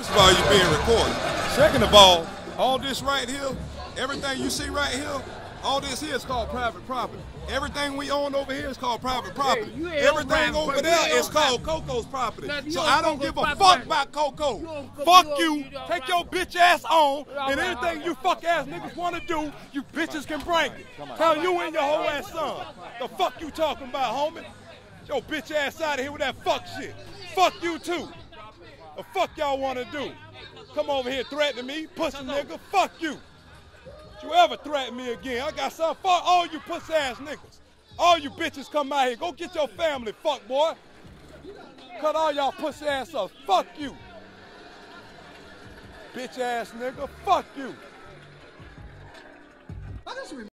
First of all, you're being recorded. Second of all, all this right here, everything you see right here, all this here is called private property. Everything we own over here is called private property. you Everything private over property. there You is ain't called Koko's property. Now, So I don't Koko's give a fuck about Koko. You Fuck you you. own- you don't Take right. your bitch ass on, and anything you fuck ass niggas want to do, you bitches can bring it. Tell you and your whole ass son. The fuck you talking about, homie? Yo, bitch ass out of here with that fuck shit. Fuck you too. The fuck y'all want to do? Come over here threatening me, pussy nigga. Fuck you. Don't you ever threaten me again? I got something for all you pussy ass niggas. All you bitches come out here. Go get your family, fuck boy. Cut all y'all pussy ass up. Fuck you. Bitch ass nigga. Fuck you.